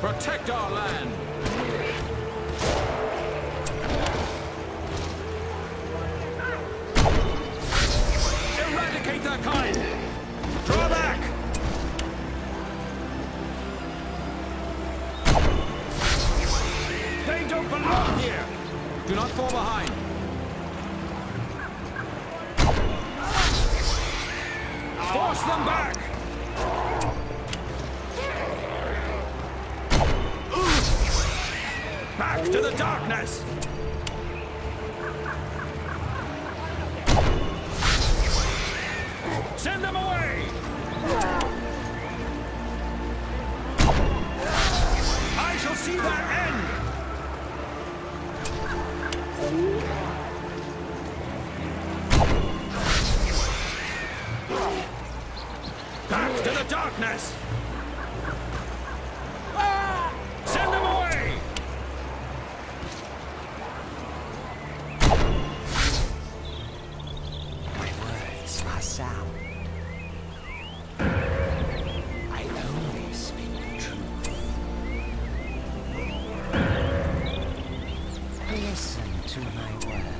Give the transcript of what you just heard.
Protect our land! Eradicate their kind! Draw back! They don't belong here! Do not fall behind! Force them back! Back to the darkness! Send them away! I shall see their end! Back to the darkness! I only speak the truth. Listen to my words.